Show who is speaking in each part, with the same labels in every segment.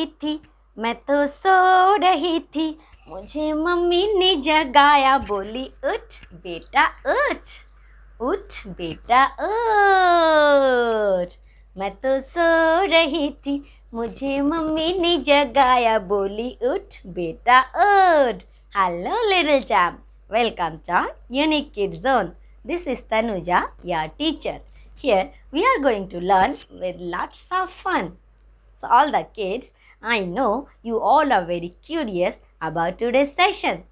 Speaker 1: रही थी मैं तो सो रही थी मुझे मम्मी ने जगाया बोली उठ बेटा उठ उठ बेटा उठ मैं तो सो रही थी मुझे मम्मी ने जगाया बोली उठ बेटा उठ hello little champ welcome to Unique Kids Zone. This is Tanuja, your teacher. Here we are going to learn with lots of fun. So all the kids, I know you all are very curious about today's session.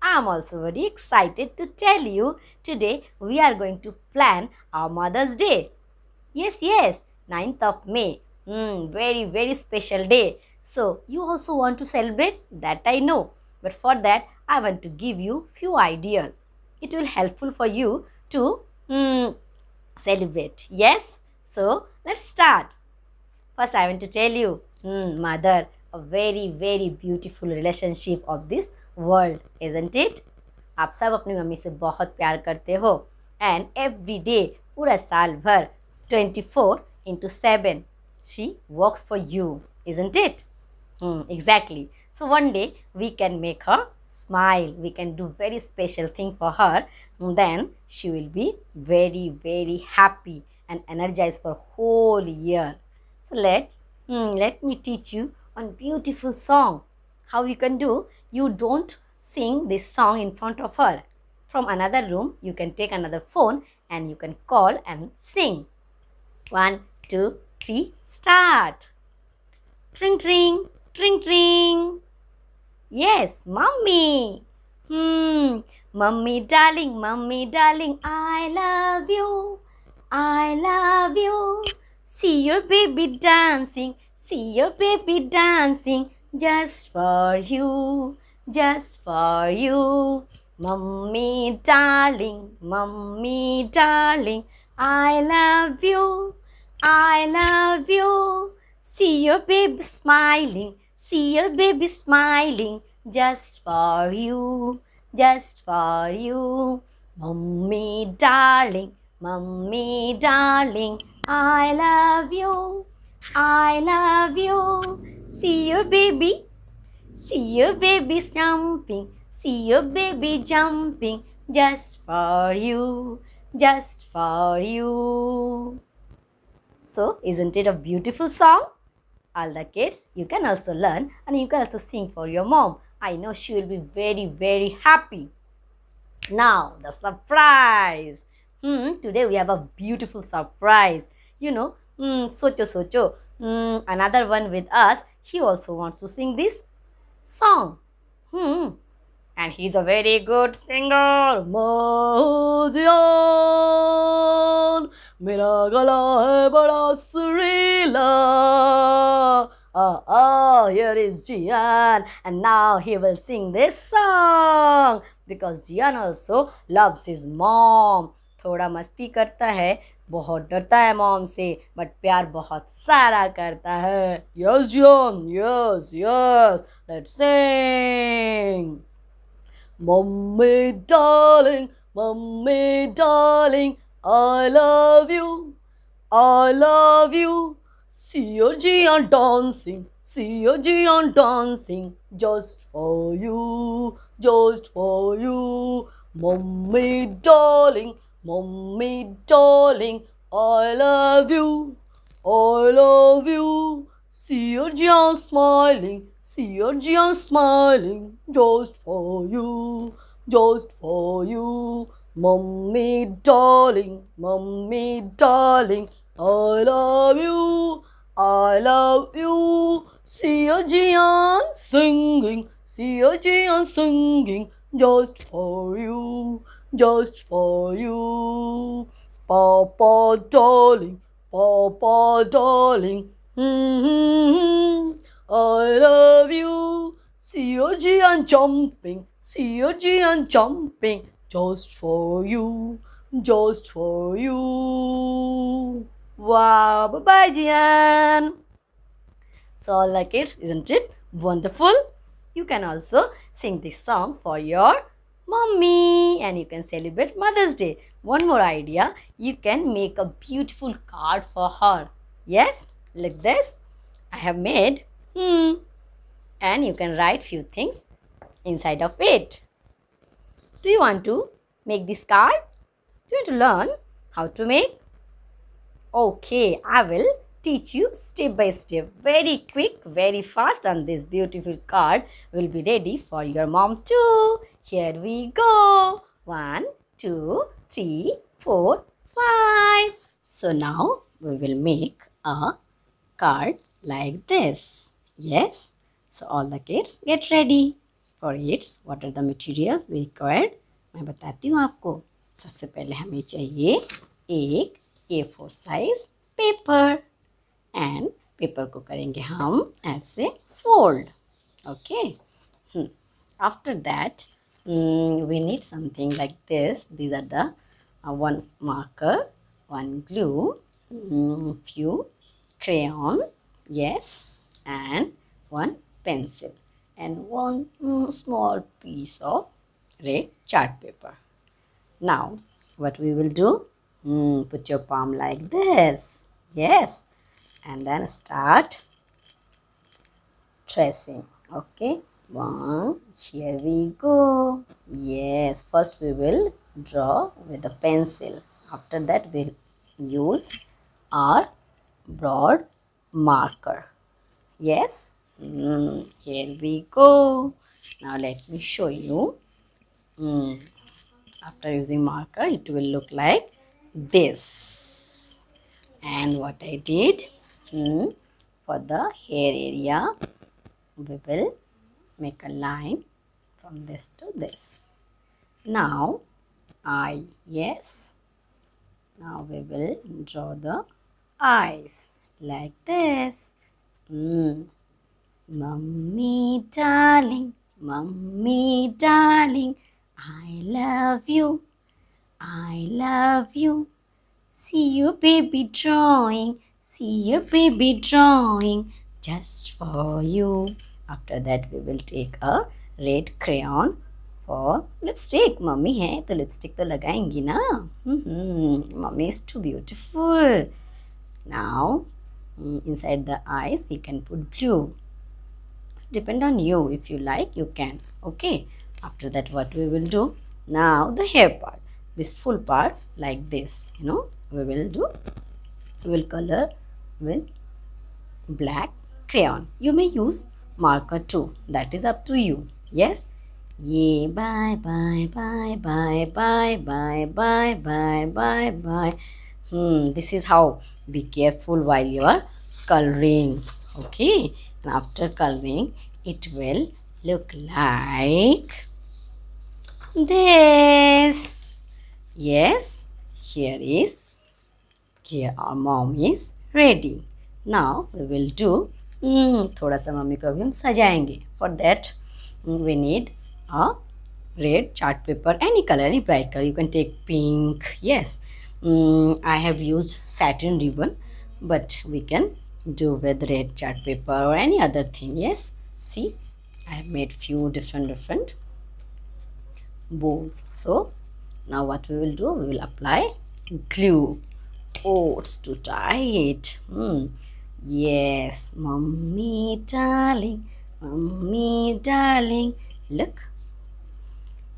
Speaker 1: I am also very excited to tell you today we are going to plan our Mother's Day. Yes, yes, 9th of May. Hmm, very, very special day. So, you also want to celebrate? That I know. But for that, I want to give you few ideas. It will helpful for you to hmm, celebrate. Yes? So, let's start. First, I want to tell you, hmm, mother, a very, very beautiful relationship of this world, isn't it? आप सब अपनी mummy से बहुत प्यार करते हो and every day पूरा साल भर 24 four into seven she works for you isn't it exactly so one day we can make her smile we can do very special thing for her then she will be very very happy and energized for whole year so let hmm, let me teach you one beautiful song how you can do you don't sing this song in front of her from another room you can take another phone and you can call and sing one two three start Tring tring, tring tring. Yes, mummy. Hmm, mummy darling, mummy darling, I love you. I love you. See your baby dancing, see your baby dancing just for you, just for you. Mummy darling, mummy darling, I love you. I love you. See your baby smiling, see your baby smiling just for you, just for you. Mummy darling, mummy darling, I love you, I love you. See your baby, see your baby jumping, see your baby jumping just for you, just for you. So, isn't it a beautiful song? All the kids, you can also learn and you can also sing for your mom. I know she will be very, very happy. Now, the surprise. Hmm, today we have a beautiful surprise. You know, Hmm, Socho Socho, hmm, another one with us. He also wants to sing this song. Hmm. And he's a very good singer. Madian, mera gala hai bada surila. Oh, here is Gian. And now he will sing this song. Because Gian also loves his mom. थोड़ा मस्ती करता है बहुत डरता है mom से but प्यार बहुत सारा करता है। Yes John yes yes let's sing mummy darling mummy darling I love you I love you see you gee on dancing see your gee on dancing just for you just for you mummy darling mummy darling, I love you, I love you. See your Gian smiling, see your Gian smiling, just for you, just for you. Mummy darling, mummy darling, I love you, I love you. See your Gian singing, see your Gian singing, just for you, just for you. Papa darling, Papa darling, mm-hmm. I love you. See your Gian jumping, see your Gian jumping, just for you, just for you. Wow, bye bye, Gian. So, the kids, isn't it wonderful? You can also sing this song for your mommy and you can celebrate Mother's Day. One more idea you can make a beautiful card for her. Yes, like this. I have made Hmm. And you can write few things inside of it. Do you want to make this card? Do you want to learn how to make? Okay, I will teach you step by step. Very quick, very fast and this beautiful card will be ready for your mom too. Here we go. One, two, three, four, five. So now we will make a card like this. Yes. So all the kids get ready. For it, what are the materials we required? मैं बताती हूँ आपको सबसे पहले हमें चाहिए एक A four size paper and paper को करेंगे हम ऐसे fold okay after that mm, we need something like this. These are the uh, one marker one glue mm, few crayon yes and one pencil and one mm, small piece of red chart paper. Now what we will do? Mm, put your palm like this yes and then start tracing okay one. Here we go. Yes first we will draw with a pencil. After that we'll use our broad marker. Yes? Mm, here we go. Now let me show you. Mm, after using marker it will look like this. And what I did? Hmm, for the hair area we will make a line from this to this. Now eye yes. Now we will draw the eyes like this. Mm. mummy darling mummy darling i love you. I love you. See your baby drawing, see your baby drawing just for you. After that we will take a red crayon for lipstick. Mummy है तो lipstick तो लगाएंगी ना mummy is too beautiful. Now inside the eyes we can put blue. It's depend on you. If you like you can. Okay. After that what we will do? Now the hair part. This full part like this. You know we will do we will color with black crayon you may use marker too that is up to you. Yes? Yeah bye bye bye bye bye bye bye bye bye bye. Hmm this is how. Be careful while you are coloring. Okay? And after coloring it will look like this. Yes? Here is. Here our mom is ready. Now we will do थोड़ा सा mummy को अभी हम सजाएँगे। For that we need a red chart paper any colour any bright colour you can take pink yes I have use satin ribbon but we can do with red chart paper और any other thing yes see I have made few different different bows so now what we will do we will apply glue dots to tight Yes, mommy darling, mommy darling. Look.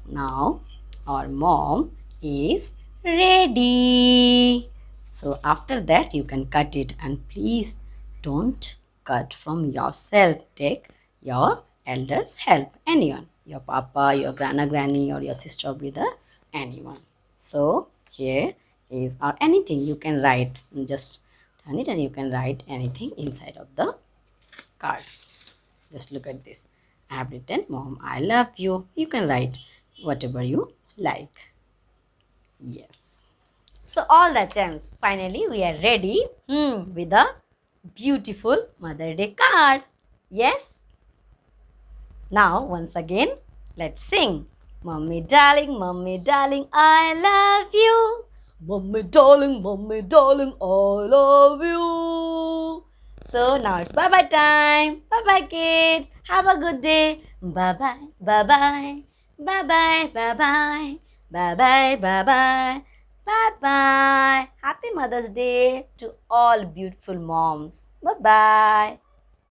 Speaker 1: Now our mom is ready. So after that you can cut it and please don't cut from yourself. Take your elders help. Anyone. Your papa, your grandma, granny or your sister or brother. Anyone. So here is or anything you can write just turn it and you can write anything inside of the card. Just look at this. I have written mom i love you. You can write whatever you like. Yes. So all the chance finally we are ready. Hmm, with a beautiful mother day card. Yes? Now once again let's sing. Mommy darling mommy darling i love you Mommy darling, mommy darling, I love you. So now it's bye bye time. Bye bye kids. Have a good day. Bye bye, bye bye. Bye bye, bye bye. Bye bye, bye bye. Bye bye. Happy Mother's Day to all beautiful moms. Bye bye.